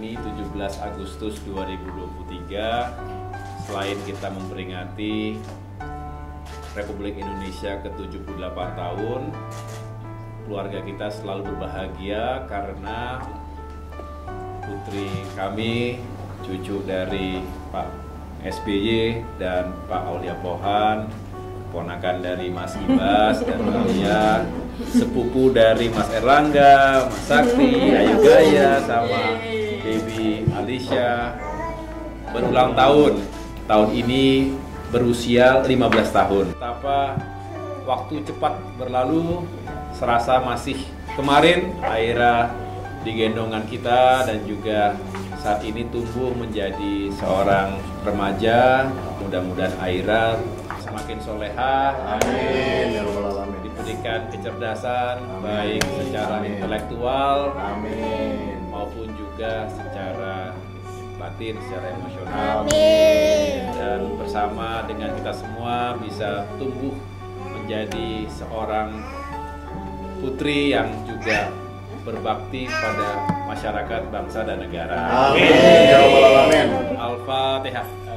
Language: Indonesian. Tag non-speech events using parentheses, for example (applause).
ini 17 Agustus 2023 selain kita memperingati Republik Indonesia ke-78 tahun keluarga kita selalu berbahagia karena putri kami cucu dari Pak SBY dan Pak Aulia Pohan ponakan dari Mas Ibas dan Aulia sepupu dari Mas Erlangga, Mas Sakti, (laughs) Ayu Gaya sama Baby Alicia berulang tahun. Tahun ini berusia 15 tahun. Betapa waktu cepat berlalu serasa masih kemarin Aira digendongan kita dan juga saat ini tumbuh menjadi seorang remaja. Mudah-mudahan Aira semakin soleha Amin. Diberikan kecerdasan Amin. baik secara Amin. intelektual Amin. maupun juga secara batin, secara emosional Amin. dan bersama dengan kita semua bisa tumbuh menjadi seorang putri yang juga berbakti pada masyarakat, bangsa dan negara. Amin. Ya Alamin. Al-Fatihah. Syaitan